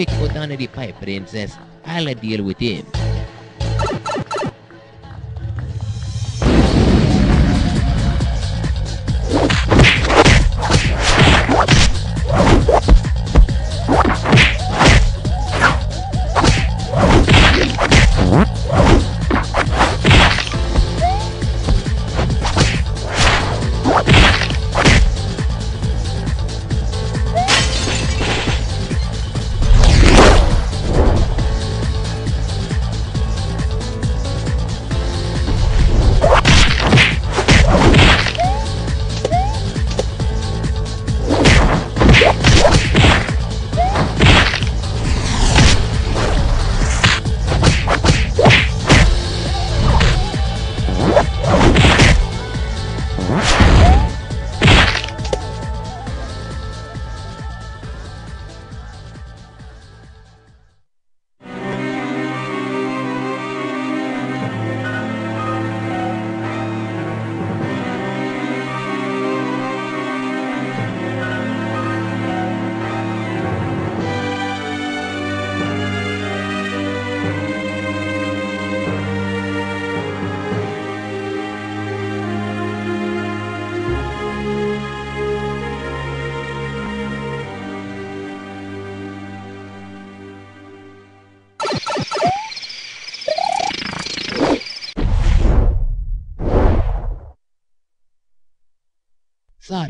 big the pipe princess. I'll deal with him.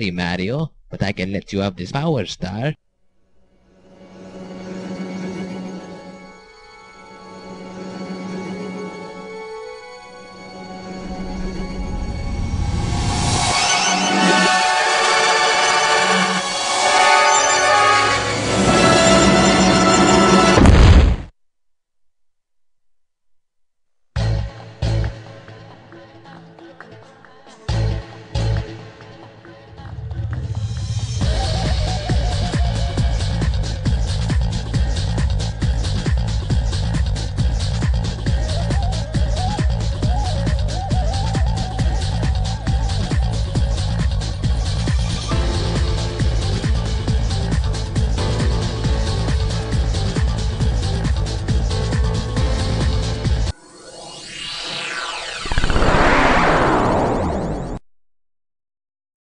Sorry, Mario, but I can let you have this power star